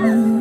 Oh.